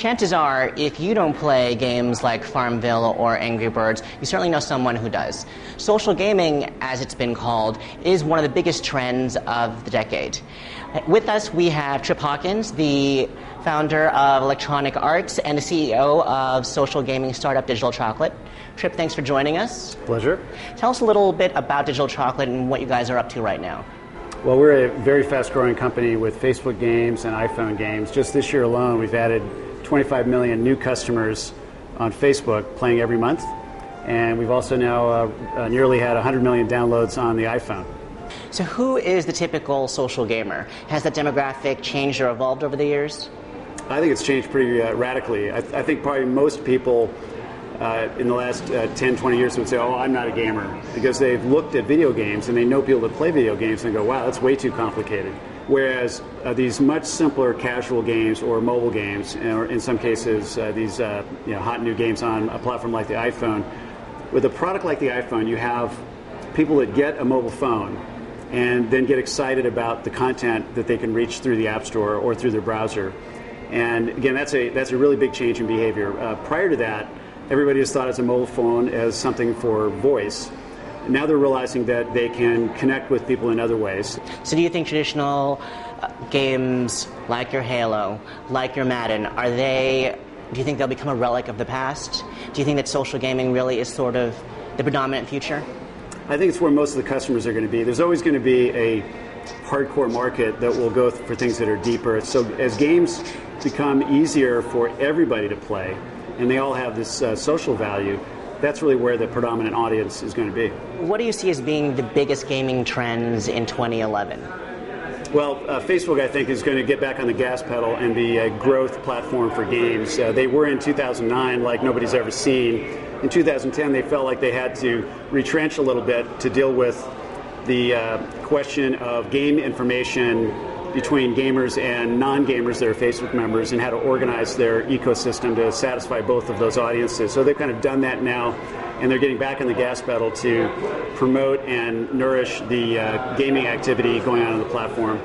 Chances are, if you don't play games like Farmville or Angry Birds, you certainly know someone who does. Social gaming, as it's been called, is one of the biggest trends of the decade. With us, we have Trip Hawkins, the founder of Electronic Arts and the CEO of social gaming startup Digital Chocolate. Trip, thanks for joining us. Pleasure. Tell us a little bit about Digital Chocolate and what you guys are up to right now. Well, we're a very fast growing company with Facebook games and iPhone games. Just this year alone, we've added 25 million new customers on Facebook playing every month. And we've also now uh, uh, nearly had 100 million downloads on the iPhone. So, who is the typical social gamer? Has that demographic changed or evolved over the years? I think it's changed pretty uh, radically. I, th- I, think probably most people uh, in the last uh, 10, 20 years would say, oh, I'm not a gamer, because they've looked at video games and they know people that play video games and go, wow, that's way too complicated. Whereas uh, these much simpler casual games or mobile games, or in some cases uh, these uh, you know, hot new games on a platform like the iPhone, with a product like the iPhone, you have people that get a mobile phone and then get excited about the content that they can reach through the App Store or through their browser. And again, that's a that's a really big change in behavior. Uh, prior to that, everybody has thought as a mobile phone as something for voice now they're realizing that they can connect with people in other ways. So, do you think traditional uh, games like your Halo, like your Madden, are they? Do you think they'll become a relic of the past? Do you think that social gaming really is sort of the predominant future? I think it's where most of the customers are going to be. There's always going to be a hardcore market that will go for things that are deeper. So as games become easier for everybody to play, and they all have this uh, social value, that's really where the predominant audience is going to be. What do you see as being the biggest gaming trends in 2011? Well, uh, Facebook, I think, is going to get back on the gas pedal and be a growth platform for games. Uh, they were in 2009 like nobody's ever seen. In 2010, they felt like they had to retrench a little bit to deal with the uh, question of game information between gamers and non-gamers that are Facebook members and how to organize their ecosystem to satisfy both of those audiences. So they've kind of done that now, and they're getting back on the gas pedal to promote and nourish the uh, gaming activity going on on the platform.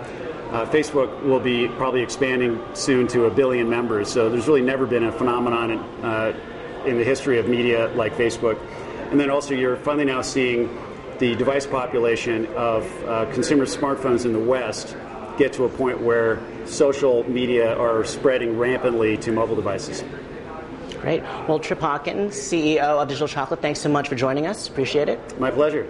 Uh, Facebook will be probably expanding soon to a billion members, so there's really never been a phenomenon in, uh, in the history of media like Facebook. And then also, you're finally now seeing the device population of uh, consumer smartphones in the West get to a point where social media are spreading rampantly to mobile devices. Great. Well, Trip Hawkins, CEO of Digital Chocolate, thanks so much for joining us. Appreciate it. My pleasure.